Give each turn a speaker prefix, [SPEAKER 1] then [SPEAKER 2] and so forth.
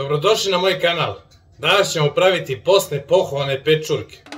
[SPEAKER 1] Dobrodošli na moj kanal. Danas ćemo praviti posne pohvalne pečurke.